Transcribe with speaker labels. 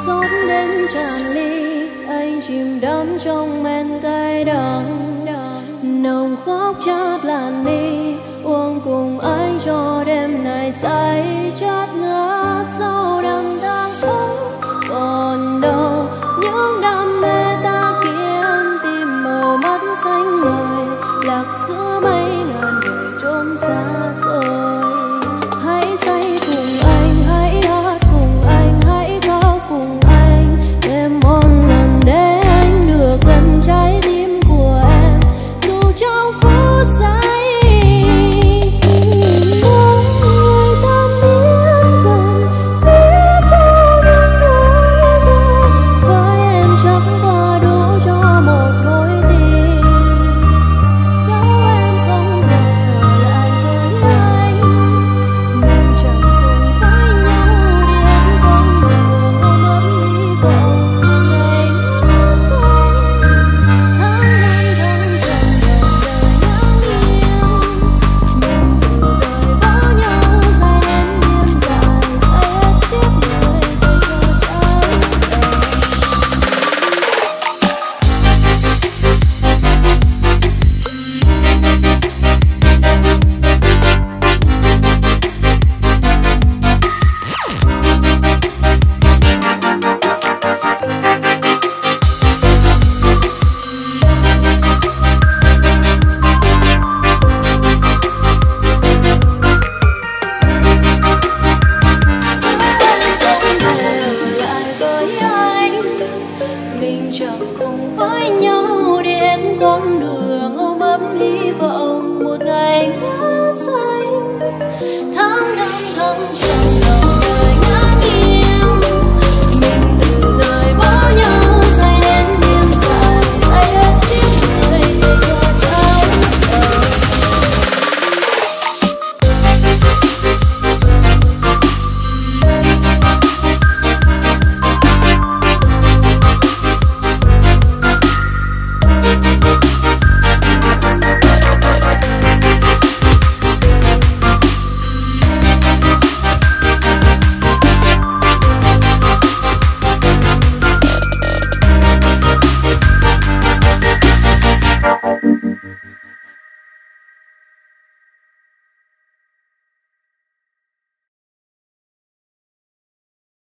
Speaker 1: rót đến tràn ly, anh chìm đắm trong men cay đắng. Nồng khóc chát làn mi, uống cùng anh cho đêm này say chát ngát sau đầm tang ấu còn đâu, những đam mê ta kiếm tìm màu mắt xanh người lạc giữa mấy ngàn người trốn xa xôi. 成全